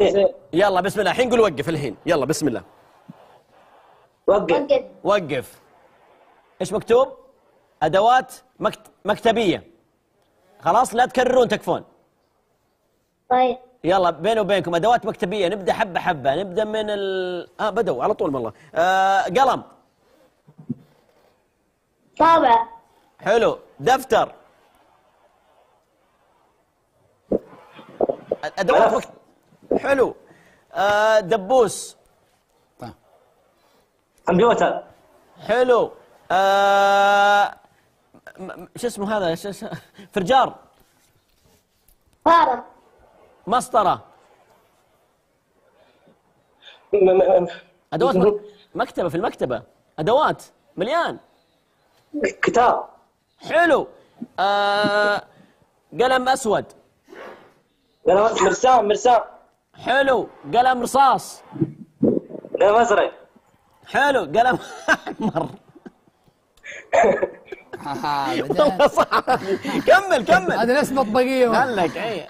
يلا بسم الله. الحين قول وقف الحين. يلا بسم الله. وقف. وقف. وقف. إيش مكتوب؟ أدوات مكت... مكتبية. خلاص لا تكررون تكفون. طيب. يلا بيني وبينكم أدوات مكتبية. نبدأ حبة حبة. نبدأ من ال آه بدوا على طول والله. آه قلم. طابع. حلو. دفتر. أدوات مكت... حلو. آه دبوس. طيب. كمبيوتر. حلو. آه شو اسمه هذا؟ شو اسمه؟ فرجار. مسطرة. أدوات مك- مكتبة في المكتبة. أدوات. مليان. كتاب. حلو. آه قلم أسود. قلم مرسام مرسام. حلو قلم رصاص. قلم ازرق حلو قلم أحمر. والله صح. كمل كمل. هذا نفس مطبقيه. قال لك اي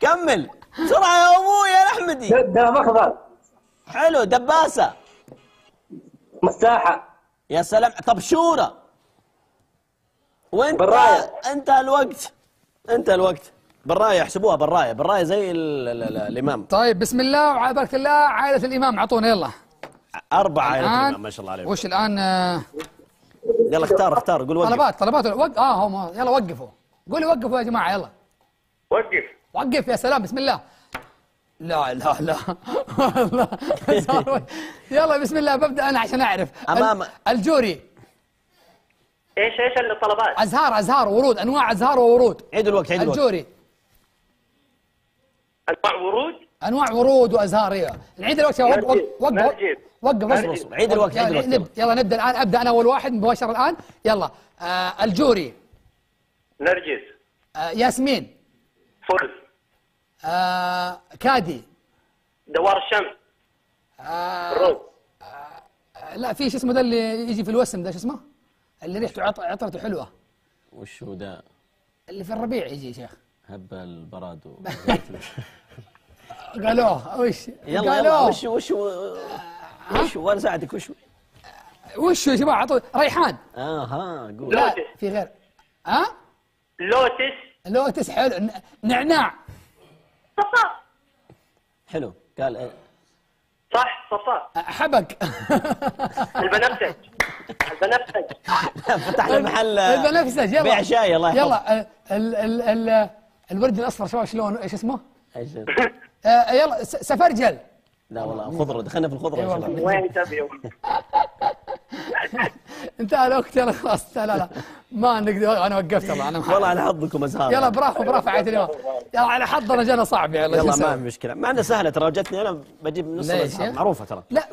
كمل. بسرعة يا أبوي يا أحمدي. قلم اخضر حلو دباسة. مساحة. يا سلام. طبشوره وإنت براية. انتهى الوقت انتهى الوقت. برايه احسبوها برايه برايه زي ال ال ال الإمام. طيب بسم الله وعلى بركه الله عائلة الإمام اعطونا يلا. اربعه عائلة الإمام ما شاء الله عليهم. وش الآن؟ آه، يلا اختار اختار قول وقف. طلبات طلبات وق... آه هم يلا وقفوا. قولوا وقفوا يا جماعة يلا. وقف. وقف يا سلام بسم الله. لا لا لا. والله. يلا بسم الله ببدأ أنا عشان أعرف. أمام- ال- الجوري. إيش إيش الطلبات؟ أزهار أزهار ورود أنواع أزهار وورود. عيدوا الوقت عيدوا الوقت. الجوري. أنواع ورود؟ أنواع ورود وأزهار أيوه نعيد الوقت يا وقف وقف وقف. نرجس. وقف. عيد الوقت، يلا عيد الوقت، نب- يلا نبدأ. الآن أبدأ أنا أول واحد مباشرة الآن. يلا. آه الجوري. نرجس. آه ياسمين. فل آه كادي. دوار الشمس. آه روز. لا في شو اسمه ده اللي يجي في الوسم ده شو اسمه؟ اللي ريحته عط- عطرته حلوة. وش هو ده؟ اللي في الربيع يجي يا شيخ. هبة البراد قالوه. وش يلا يلا. وش وش وش وأنا اساعدك وش وش يا جماعة؟ عطوا ريحان. آه ها قول. لا لوتس. في غير. ها؟ لوتس. لوتس حلو. ن- نعناع. صفاء حلو. قال إيه. صح صفاء حبق البنفسج. البنفسج. فتحنا محل البنفسج يلا. بيع شاي الله يحفظك. يلا ال ال ال الورد الأصفر شو شلون؟ إيش اسمه؟ إيش؟ آه يلا س- سفرجل لا والله خضرة دخلنا في الخضرة يا والله. شباب وين تبي انتهى الوقت يلا خلاص لا لا ما نقدر أنا وقفت والله أنا والله على حظكم أزهار. يلا برافو برافو عيد اليوم. يلا على حظنا جانا صعب يلا يلا؟ ما في مشكلة. مع انه سهلة ترى جتني أنا بجيب نص؟ معروفة ترى. لا